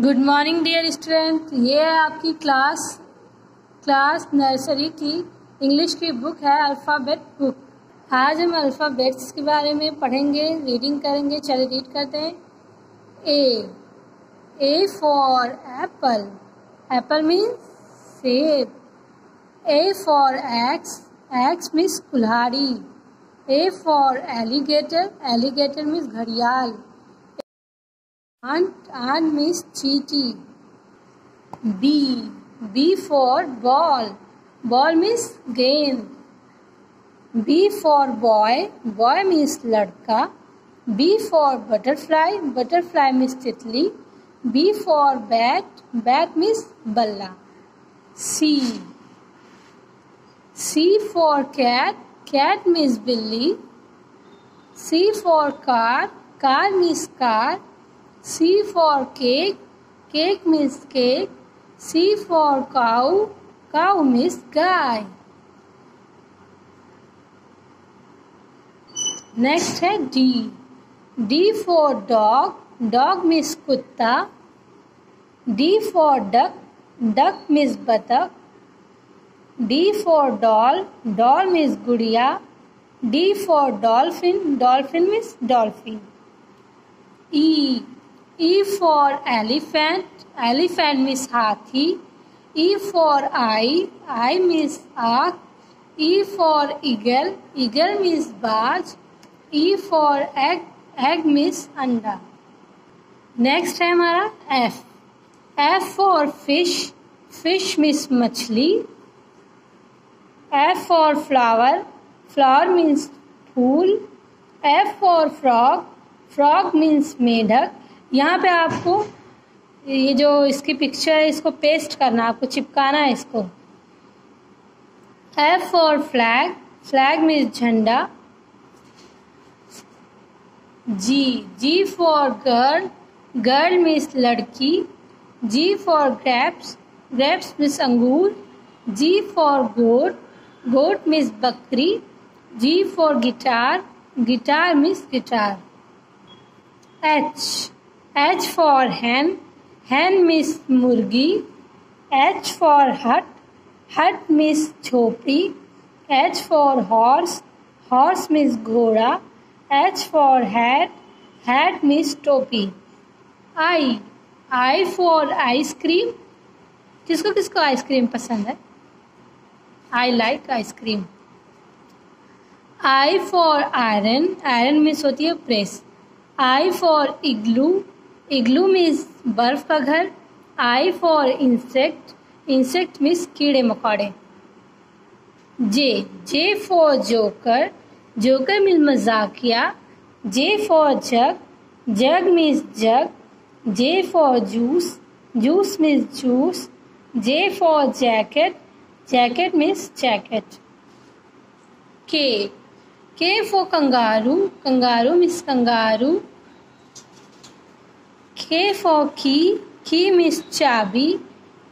Good morning dear student ये है आपकी क्लास क्लास नर्सरी की इंग्लिश की बुक है अल्फ़ाबेट बुक आज हम अल्फ़ाबेट्स के बारे में पढ़ेंगे रीडिंग करेंगे, चलिए रीड करते हैं. A A for apple apple means सेब A for axe axe means कुल्हाड़ी. A for alligator alligator means घड़ियाल. Ant, ant means cheetah. B. B for ball. Ball means game. B for boy. Boy means ladka. B for butterfly. Butterfly means titli. B for bat. Bat means balla. C. C for cat. Cat means billy. C for car. Car means car. C for cake. Cake means cake. C for cow. Cow means guy. Next है D. D for dog. Dog means kutta. D for duck. Duck means batak. D for doll. Doll means gudiya. D for dolphin. Dolphin means dolphin. E. E for elephant, elephant means hathi. E for eye, eye means ark. E for eagle, eagle means baj. E for egg, egg means anda. Next है हमारा F F for fish fish means मछली F for flower flower means fool F for frog frog means मेढक यहाँ पे आपको ये जो इसकी पिक्चर है, इसको पेस्ट करना है आपको चिपकाना है इसको। F for flag flag means झंडा। G G for girl girl means लड़की। G for grapes grapes means अंगूर। G for goat goat means बकरी। G for guitar guitar means guitar H H for hen, hen means murgi. H for hut, hut means chopri. H for horse, horse means ghoda. H for hat, hat means topi. I, I for ice cream. किसको किसको ice cream पसंद है I like ice cream I for iron iron means होती है press I for igloo igloo means बर्फ़ का घर I for insect insect means कीड़े मकोड़े। J J for joker joker means मजाकिया, J for jug jug means jug, J for juice juice means juice, J for jacket jacket means jacket. K K for kangaroo kangaroo means kangaroo K for key key means चाबी,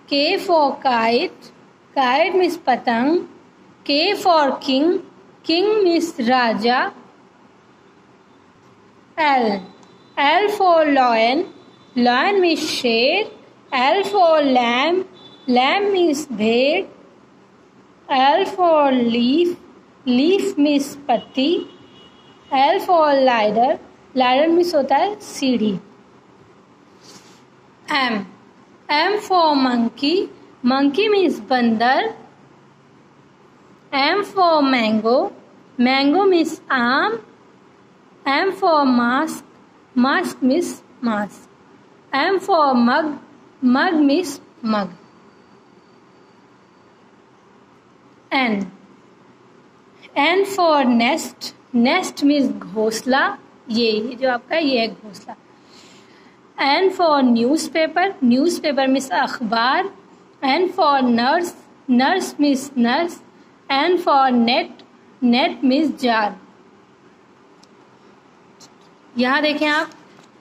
के for kite kite means पतंग, K for king king means Raja, L L for lion lion means शेर, L for lamb lamb means भेड़, L for leaf leaf means पत्ती, L for ladder ladder means होता है सीढ़ी। M M for monkey monkey means बंदर M for mango mango means आम M for mask mask means mask M for mug mug means mug N N for nest nest means घोसला ये जो आपका, ये है घोसला। N paper news paper means अखबार N for nurse nurse means nurse N for net net means jar यहाँ देखें आप,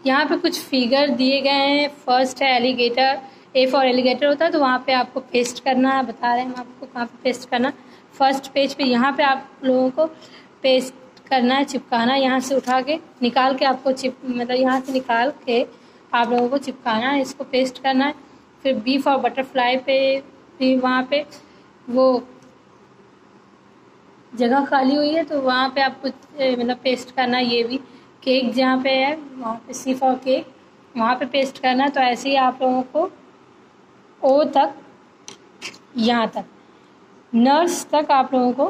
यहाँ पे कुछ फिगर दिए गए हैं। फ़र्स्ट है एलिगेटर ए फॉर एलिगेटर होता है तो वहाँ पे आपको पेस्ट करना है। बता रहे हैं हम आपको कहाँ पे पेस्ट करना फ़र्स्ट पेज पे यहाँ पे आप लोगों को पेस्ट करना है, चिपकाना यहाँ से उठा के निकाल के आपको चिप मतलब यहाँ से निकाल के आप लोगों को चिपकाना है, इसको पेस्ट करना है। फिर बीफ और बटरफ्लाई पे भी वहाँ पे वो जगह खाली हुई है तो वहाँ पे आप कुछ मतलब पेस्ट करना ये भी। केक जहाँ पे है, वहाँ पे सी और केक वहाँ पे पेस्ट करना है। तो ऐसे ही आप लोगों को ओ तक, यहाँ तक नर्स तक आप लोगों को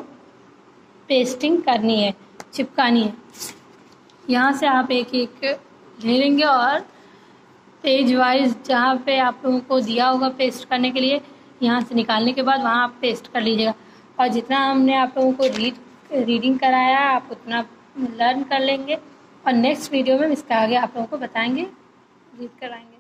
पेस्टिंग करनी है, चिपकानी है। यहाँ से आप एक एक ले लेंगे और पेज वाइज जहाँ पे आप लोगों को दिया होगा पेस्ट करने के लिए, यहाँ से निकालने के बाद वहाँ आप पेस्ट कर लीजिएगा। और जितना हमने आप लोगों को रीड रीडिंग कराया, आप उतना लर्न कर लेंगे। और नेक्स्ट वीडियो में इसका आगे आप लोगों को बताएँगे रीड कराएँगे।